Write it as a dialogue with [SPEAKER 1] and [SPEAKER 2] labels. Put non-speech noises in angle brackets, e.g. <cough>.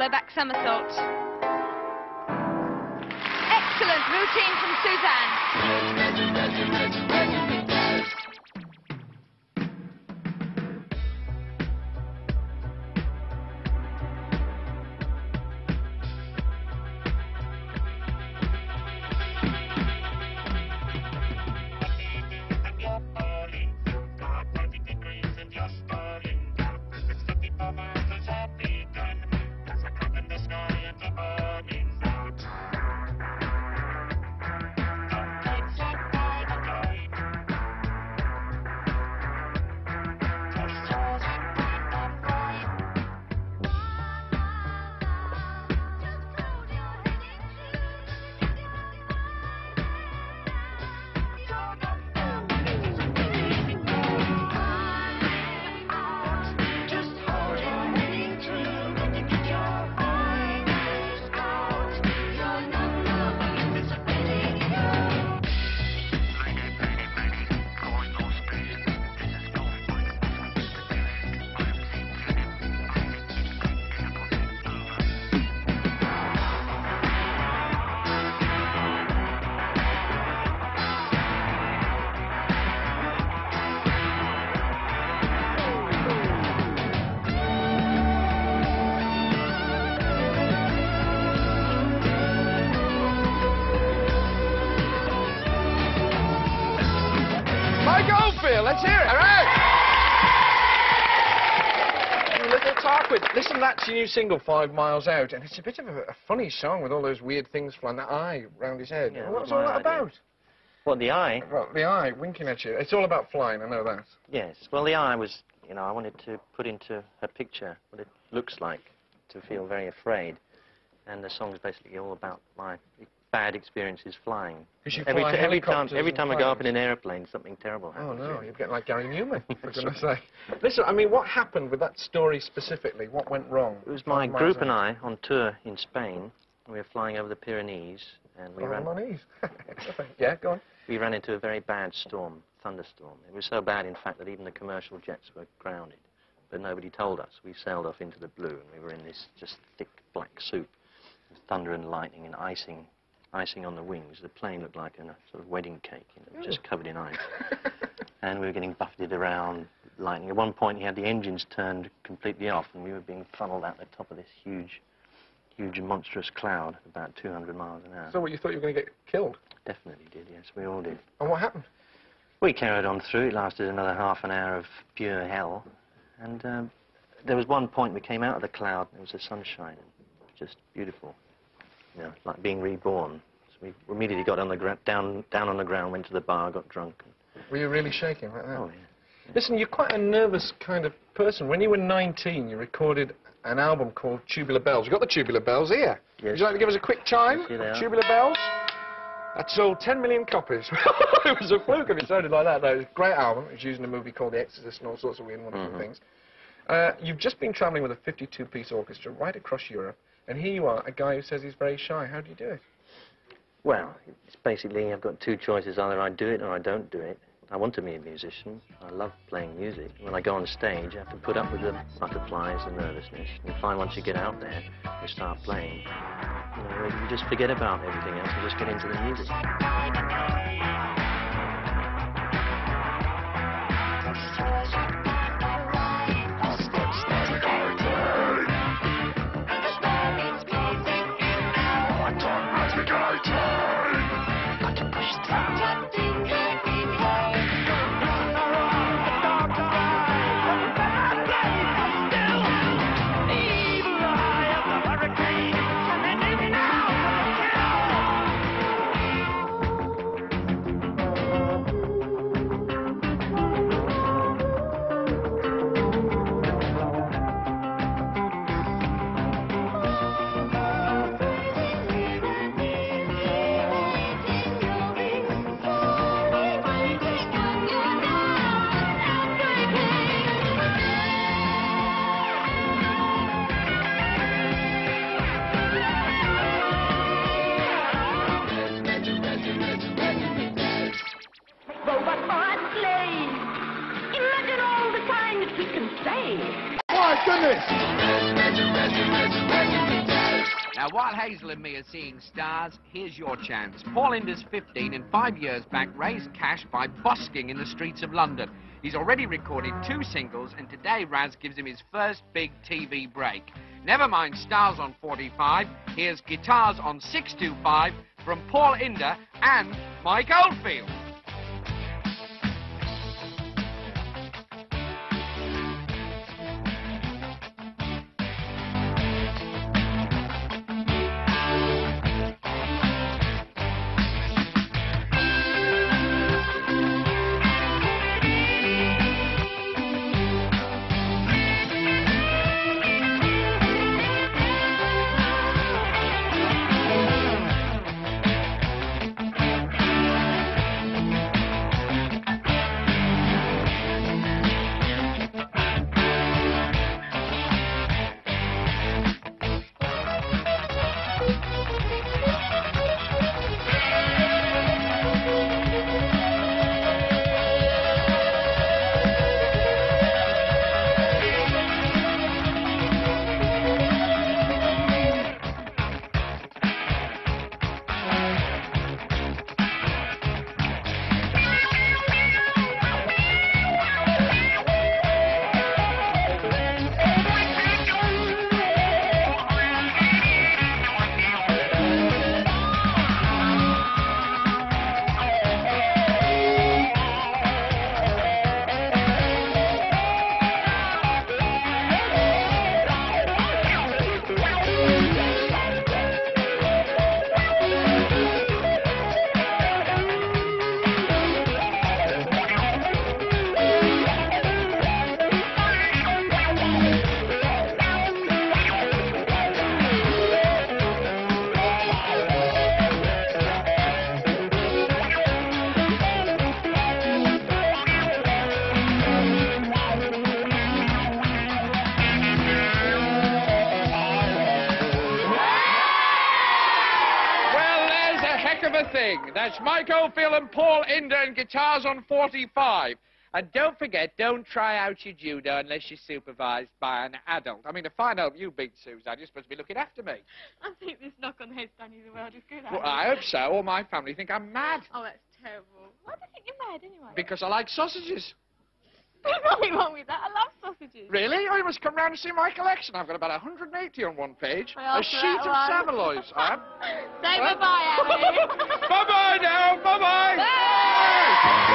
[SPEAKER 1] Roller back somersault. Excellent routine from Suzanne.
[SPEAKER 2] Let's hear it. All right. Little Tarquin. Listen, that's your new single, Five Miles Out, and it's a bit of a, a funny song with all those weird things flying, that eye round his head.
[SPEAKER 3] Yeah,
[SPEAKER 2] What's all that
[SPEAKER 3] idea.
[SPEAKER 2] about?
[SPEAKER 3] Well, the eye,
[SPEAKER 2] Well, the eye winking at you. It's all about flying, I know that.
[SPEAKER 3] yes. Well, the eye was, you know, I wanted to put into a picture what it looks like to feel very afraid. And the song's basically all about my bad experiences flying. every,
[SPEAKER 2] fly
[SPEAKER 3] t- every time, every time I go up in an aeroplane, something terrible
[SPEAKER 2] oh,
[SPEAKER 3] happens.
[SPEAKER 2] Oh
[SPEAKER 3] no,
[SPEAKER 2] you're getting like Gary Numan, for goodness sake. Listen, I mean, what happened with that story specifically? What went wrong?
[SPEAKER 3] It was my group
[SPEAKER 2] out.
[SPEAKER 3] and I on tour in Spain. We were flying over the Pyrenees, and we
[SPEAKER 2] Oh,
[SPEAKER 3] ran,
[SPEAKER 2] ease. <laughs> yeah, go on.
[SPEAKER 3] we ran into a very bad storm, thunderstorm. It was so bad, in fact, that even the commercial jets were grounded. But nobody told us. We sailed off into the blue, and we were in this just thick black soup, with thunder and lightning and icing, icing on the wings. The plane looked like a sort of wedding cake, you know, just covered in ice. <laughs> and we were getting buffeted around, lightning. At one point, he had the engines turned completely off, and we were being funneled out the top of this huge, huge, monstrous cloud, at about 200 miles an hour.
[SPEAKER 2] So what, you thought you were going to get killed?
[SPEAKER 3] Definitely did, yes, we all did.
[SPEAKER 2] And what happened?
[SPEAKER 3] We carried on through. It lasted another half an hour of pure hell. And um, there was one point we came out of the cloud, and it was the sunshine. Just beautiful. You know, like being reborn. So we immediately got on the down, down on the ground, went to the bar, got drunk. And,
[SPEAKER 2] Were you really shaking like that?
[SPEAKER 3] oh, yeah.
[SPEAKER 2] Listen, you're quite a nervous kind of person. When you were 19, you recorded an album called Tubular Bells. You've got the Tubular Bells here.
[SPEAKER 3] Yes.
[SPEAKER 2] Would you like to give us a quick chime?
[SPEAKER 3] Yes, here they
[SPEAKER 2] of
[SPEAKER 3] are.
[SPEAKER 2] Tubular Bells? That sold 10 million copies. <laughs> it was a fluke if it sounded like that. No, it was a great album. It was used in a movie called The Exorcist and all sorts of weird and wonderful
[SPEAKER 3] Mhm.
[SPEAKER 2] things. Uh, you've just been travelling with a 52-piece orchestra right across Europe, and here you are, a guy who says he's very shy. How do you do it?
[SPEAKER 3] Well, it's basically I've got two choices. Either I do it or I don't do it. I want to be a musician. I love playing music. When I go on stage, I have to put up with the butterflies, the nervousness. And find once you get out there, you start playing, you know, you just forget about everything else and just get into the music.
[SPEAKER 4] Now, while Hazel and me are seeing stars, here's your chance. Paul Inder's 15 and five years back raised cash by busking in the streets of London. He's already recorded two singles, and today Raz gives him his first big TV break. Never mind stars on 45, here's guitars on 625 from Paul Inder and Mike Oldfield. A heck of a thing. That's Mike Oldfield and Paul Inder and guitars on 45. And don't forget, don't try out your judo unless you're supervised by an adult. I mean, to find out you beat Suzanne, you're supposed to be looking after me.
[SPEAKER 1] I think this knock on the head in the world is good.
[SPEAKER 4] Well, I hope so. All my family think I'm mad
[SPEAKER 1] Oh, that's terrible. Why do you think you're mad anyway?
[SPEAKER 4] because I like sausages.
[SPEAKER 1] There's nothing wrong with that. I love sausages.
[SPEAKER 4] Really? Oh, you must come round and see my collection. I've got about 180 on one page. A sheet of. Saveloys. I have. <laughs>
[SPEAKER 1] Say
[SPEAKER 4] Huh?
[SPEAKER 1] bye-bye, <laughs>
[SPEAKER 4] Bye-bye now. Bye-bye.
[SPEAKER 1] Bye.